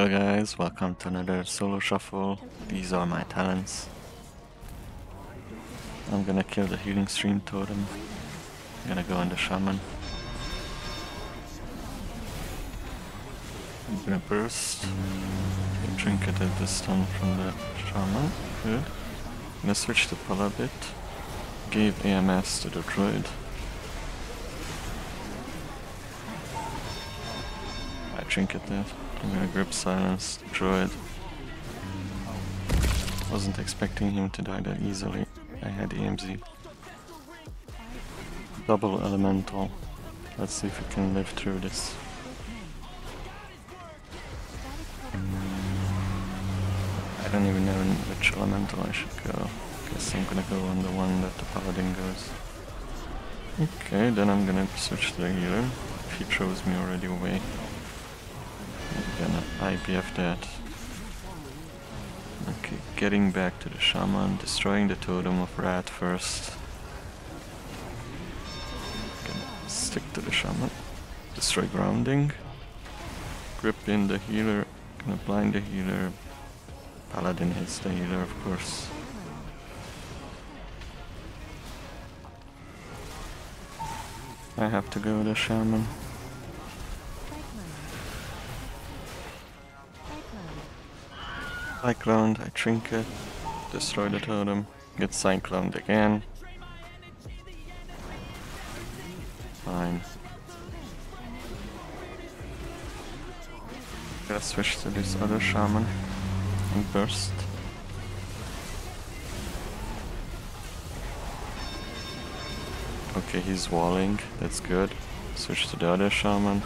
Hello guys, welcome to another solo shuffle. These are my talents. I'm gonna kill the healing stream totem. I'm gonna go on the shaman. I'm gonna burst. Trinketed the stun from the shaman. Good. I'm gonna switch to Palabit. Gave AMS to the druid. I trinketed. I'm gonna grip silence the druid. Wasn't expecting him to die that easily. I had AMZ. Double elemental. Let's see if we can live through this. I don't even know which elemental I should go. Guess I'm gonna go on the one that the paladin goes. Okay, then I'm gonna switch to the healer. He throws me already away. Gonna IBF that. Okay, getting back to the shaman, destroying the totem of rat first. Gonna stick to the shaman. Destroy grounding. Grip in the healer. Gonna blind the healer. Paladin hits the healer, of course. I have to go to the shaman. Cyclone, I trinket, destroy the totem, get cycloned again. Fine. Gotta switch to this other shaman and burst. Okay, he's walling, that's good. Switch to the other shaman.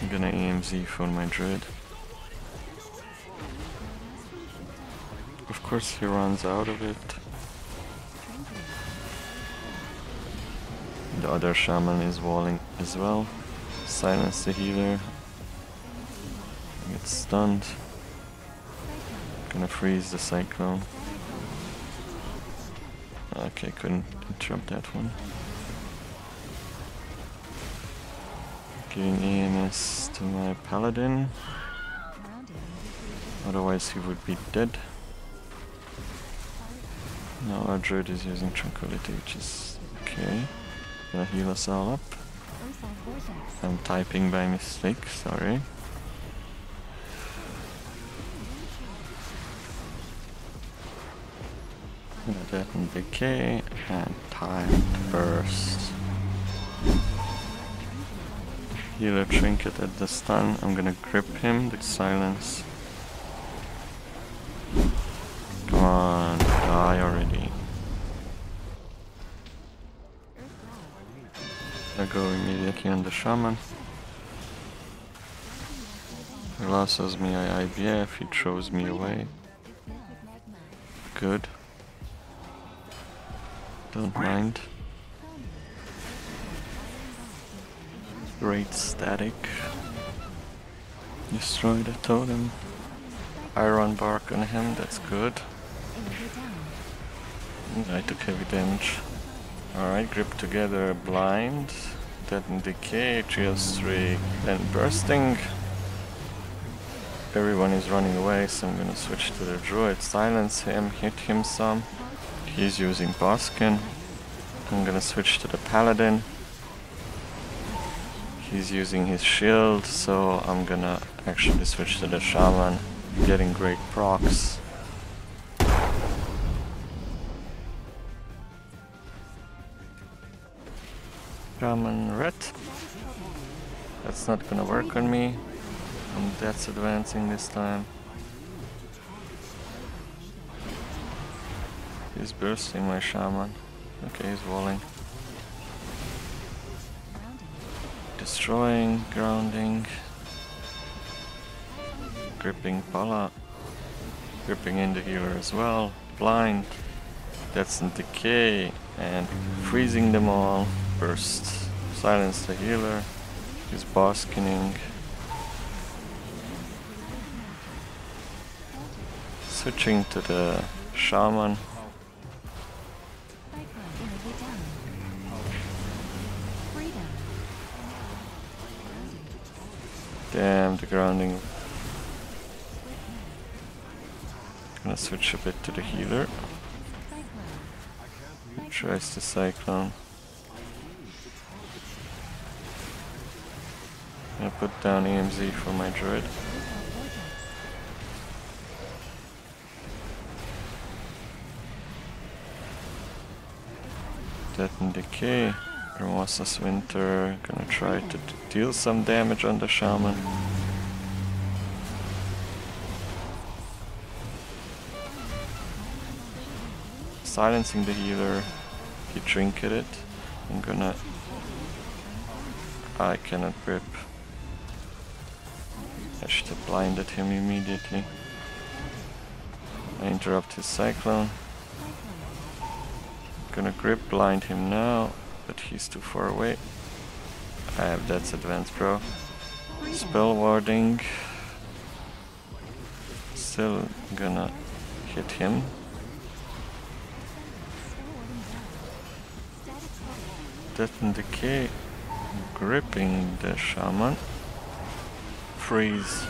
I'm gonna AMZ for my druid. Course he runs out of it. The other shaman is walling as well. Silence the healer. Gets stunned. Gonna freeze the cyclone. Okay, couldn't interrupt that one. Giving AMS to my paladin. Otherwise he would be dead. Now our druid is using tranquility, which is okay. Gonna heal us all up. I'm typing by mistake, sorry. Gonna death and decay and time burst. Healer trinket at the stun. I'm gonna grip him, the silence. Come on, die already. I go immediately on the shaman. He lassos me, I IBF, he throws me away. Good. Don't mind. Great static. Destroy the totem. Iron bark on him, that's good. I took heavy damage. Alright, grip together, blind, death and decay, trio three, and bursting. Everyone is running away, so I'm gonna switch to the druid, silence him, hit him some. He's using Barkskin. I'm gonna switch to the paladin. He's using his shield, so I'm gonna actually switch to the shaman, getting great procs. Shaman red. That's not gonna work on me. And that's advancing this time. He's bursting my shaman. Okay, he's walling. Destroying, grounding. Gripping Pala. Gripping in the healer as well. Blind. That's in decay. And freezing them all. Burst. Silence the healer. He's boskening. Switching to the shaman. Damn, the grounding. Gonna switch a bit to the healer. Tries the cyclone. Gonna put down AMZ for my druid. Death and Decay. Remorseless Winter. Gonna try to deal some damage on the Shaman. Silencing the healer. He trinketed. It. I'm gonna... I cannot grip. I should have blinded him immediately. I interrupt his cyclone. Gonna grip blind him now, but he's too far away. I have Death's Advance bro. Spell warding. Still gonna hit him. Death and Decay gripping the shaman. Freeze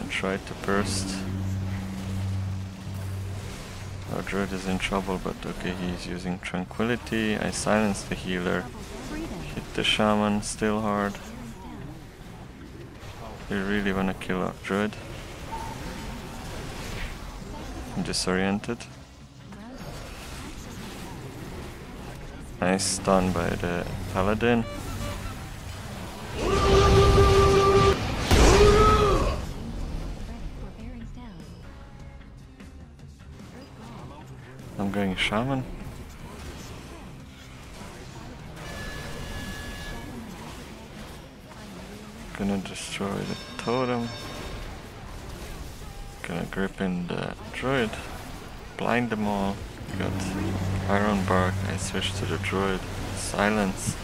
and try to burst. Our druid is in trouble, but okay, he's using tranquility. I silence the healer. Hit the shaman still hard. We really wanna kill our druid. I'm disoriented. Nice stun by the paladin. Shaman. Gonna destroy the totem. Gonna grip in the druid. Blind them all. Got Iron Bark. I switched to the druid. Silence.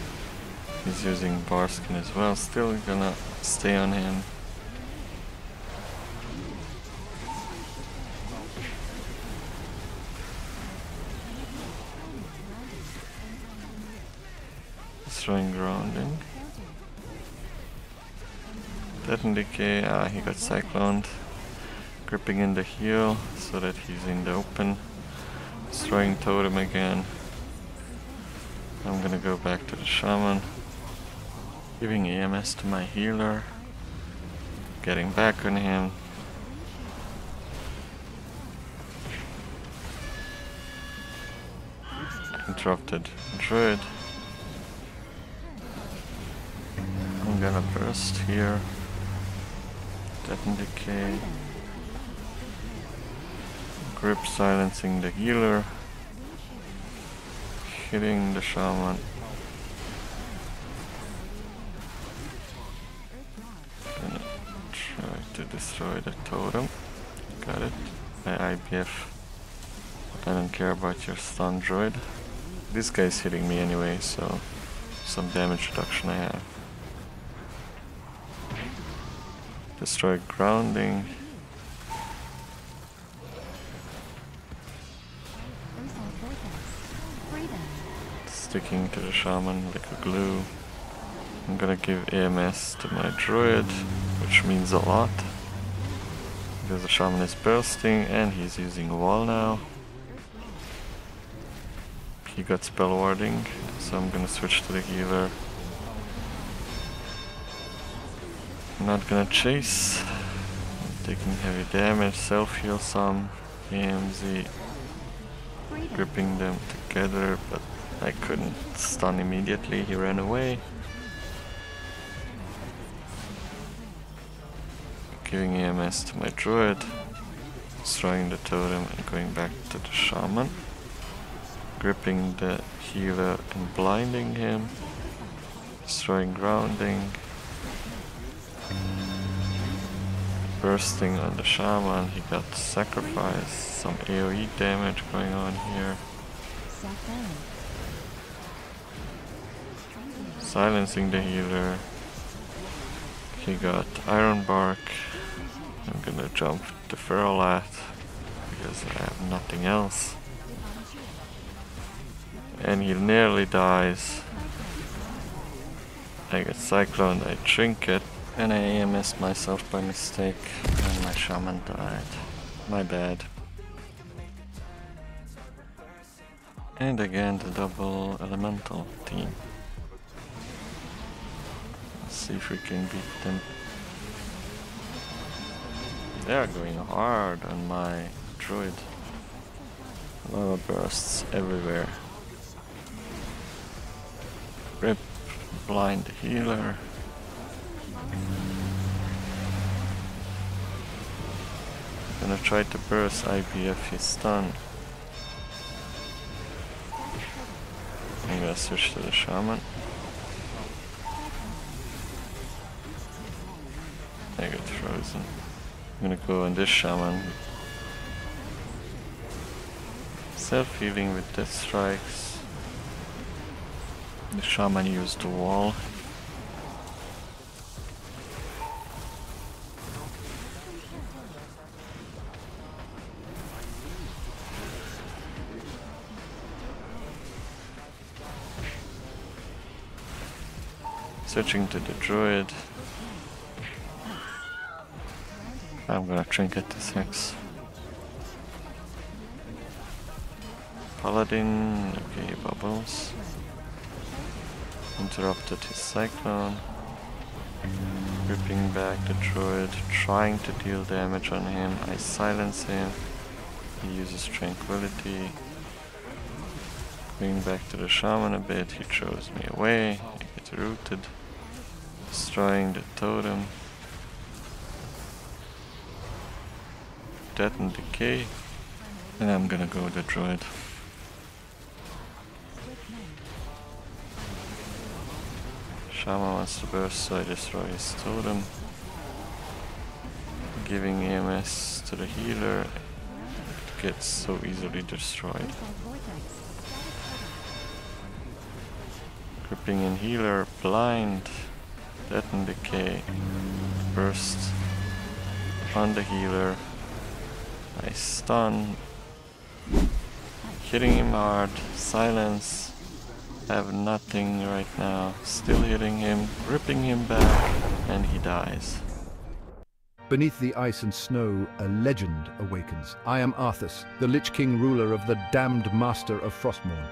He's using Barkskin as well. Still gonna stay on him. Death and Decay, ah, he got cycloned. Gripping in the heel so that he's in the open. Destroying totem again. I'm gonna go back to the shaman. Giving AMS to my healer. Getting back on him. Interrupted druid. I'm gonna burst here. And Decay. Grip silencing the healer. Hitting the shaman. Gonna try to destroy the totem. Got it. My IBF. I don't care about your stun droid. This guy's hitting me anyway, so some damage reduction I have. Destroy grounding. Sticking to the shaman like a glue. I'm gonna give AMS to my druid, which means a lot. Because the shaman is bursting and he's using a wall now. He got spell warding, so I'm gonna switch to the healer. I'm not gonna chase. I'm taking heavy damage, self heal some, AMZ, gripping them together, but I couldn't stun immediately, he ran away. Giving AMS to my druid, destroying the totem and going back to the shaman. Gripping the healer and blinding him, destroying grounding. Bursting on the shaman, he got sacrificed. Some AoE damage going on here. Silencing the healer. He got Iron Bark. I'm gonna jump the Ferrolat because I have nothing else. And he nearly dies. I get Cyclone, I Trinket, And I AMS myself by mistake, and my shaman died. My bad. And again the double elemental team. Let's see if we can beat them. They are going hard on my druid. Lava bursts everywhere. Rip, blind healer. Gonna try to burst IBF he's stunned. I'm gonna switch to the shaman. I got frozen. I'm gonna go on this shaman. Self-healing with death strikes. The shaman used the wall. Switching to the druid. I'm gonna trinket the six. Paladin, okay, bubbles. Interrupted his cyclone. Ripping back the druid, trying to deal damage on him. I silence him. He uses tranquility. Going back to the shaman a bit, he throws me away. I get rooted. Destroying the totem. Death and decay. And I'm gonna go the druid. Shaman wants to burst, so I destroy his totem. Giving AMS to the healer. It gets so easily destroyed. Gripping in healer, blind, death and decay, burst on the healer. I stun, hitting him hard, silence, have nothing right now, still hitting him, ripping him back, and he dies. Beneath the ice and snow, a legend awakens. I am Arthas, the Lich King ruler of the damned Master of Frostmourne.